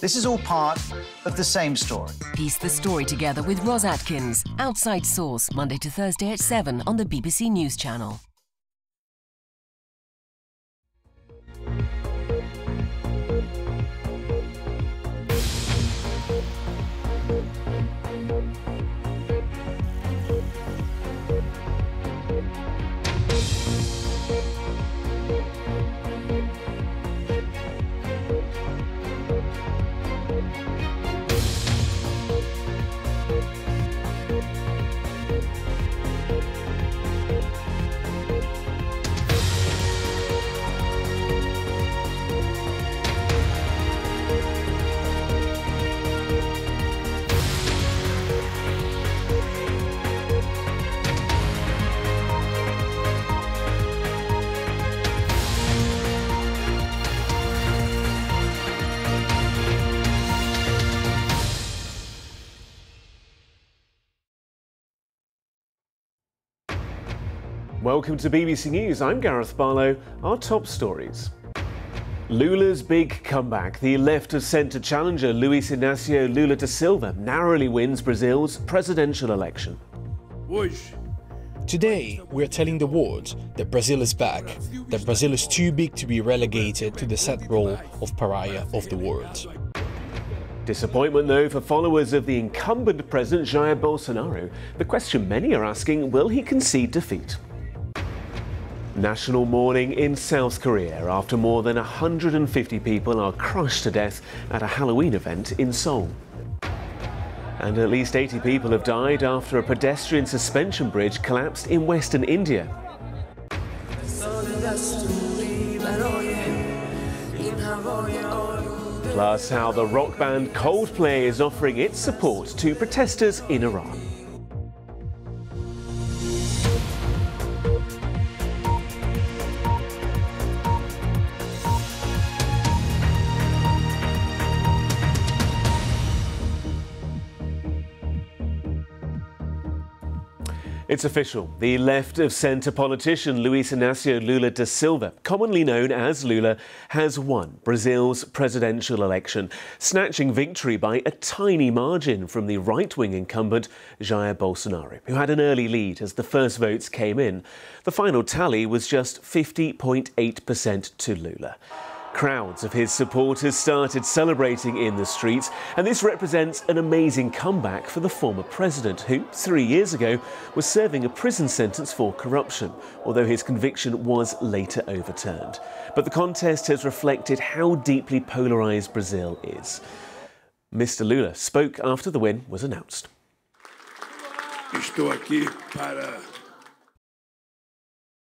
This is all part of the same story. Piece the story together with Ros Atkins. Outside Source, Monday to Thursday at 7 on the BBC News Channel. Música Welcome to BBC News. I'm Gareth Barlow. Our top stories. Lula's big comeback. The left of centre challenger Luiz Inacio Lula da Silva narrowly wins Brazil's presidential election. Today, we're telling the world that Brazil is back, that Brazil is too big to be relegated to the set role of pariah of the world. Disappointment, though, for followers of the incumbent president Jair Bolsonaro. The question many are asking will he concede defeat? National mourning in South Korea after more than 150 people are crushed to death at a Halloween event in Seoul. And at least 80 people have died after a pedestrian suspension bridge collapsed in western India. Plus, how the rock band Coldplay is offering its support to protesters in Iran. It's official. The left of centre politician Luiz Inacio Lula da Silva, commonly known as Lula, has won Brazil's presidential election, snatching victory by a tiny margin from the right wing incumbent Jair Bolsonaro, who had an early lead as the first votes came in. The final tally was just 50.8% to Lula. Crowds of his supporters started celebrating in the streets, and this represents an amazing comeback for the former president, who, three years ago, was serving a prison sentence for corruption, although his conviction was later overturned. But the contest has reflected how deeply polarised Brazil is. Mr. Lula spoke after the win was announced. Estou aqui para